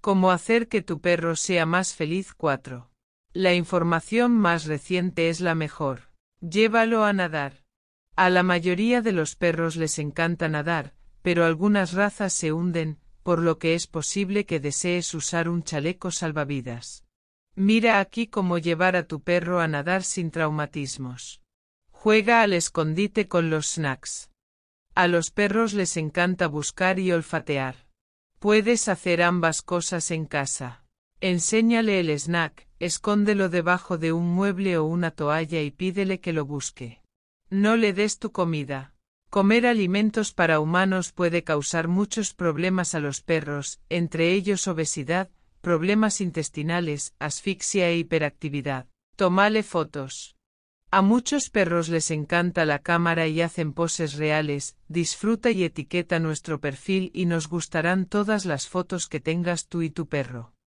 Cómo hacer que tu perro sea más feliz 4. La información más reciente es la mejor. Llévalo a nadar. A la mayoría de los perros les encanta nadar, pero algunas razas se hunden, por lo que es posible que desees usar un chaleco salvavidas. Mira aquí cómo llevar a tu perro a nadar sin traumatismos. Juega al escondite con los snacks. A los perros les encanta buscar y olfatear. Puedes hacer ambas cosas en casa. Enséñale el snack, escóndelo debajo de un mueble o una toalla y pídele que lo busque. No le des tu comida. Comer alimentos para humanos puede causar muchos problemas a los perros, entre ellos obesidad, problemas intestinales, asfixia e hiperactividad. Tómale fotos. A muchos perros les encanta la cámara y hacen poses reales, disfruta y etiqueta nuestro perfil y nos gustarán todas las fotos que tengas tú y tu perro.